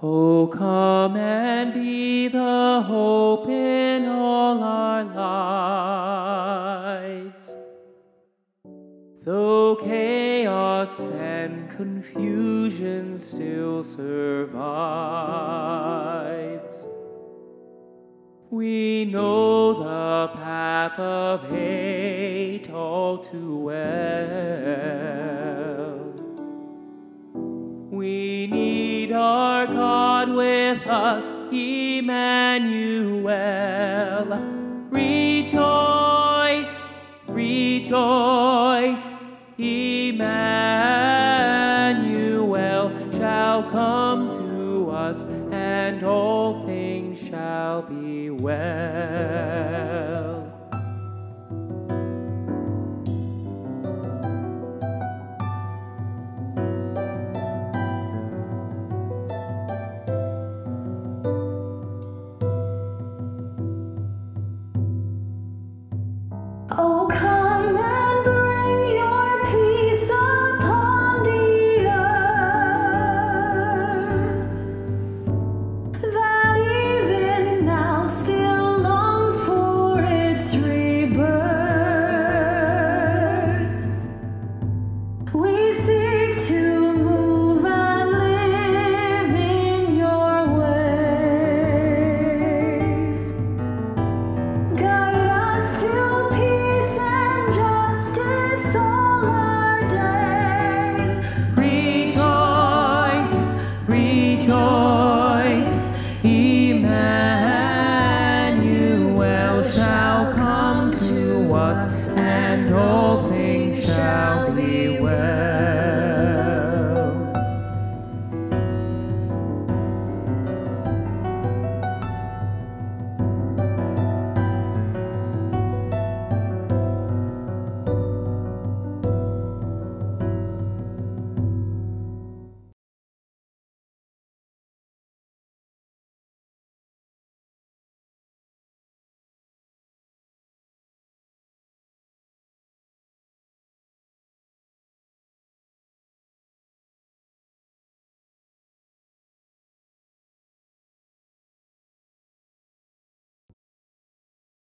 Oh, come and be the hope in all our lives. Though chaos and confusion still survives, we know the path of hate all too well. We need our God with us, Emmanuel. Rejoice, rejoice, Emmanuel shall come to us, and all things shall be well. Oh. all things shall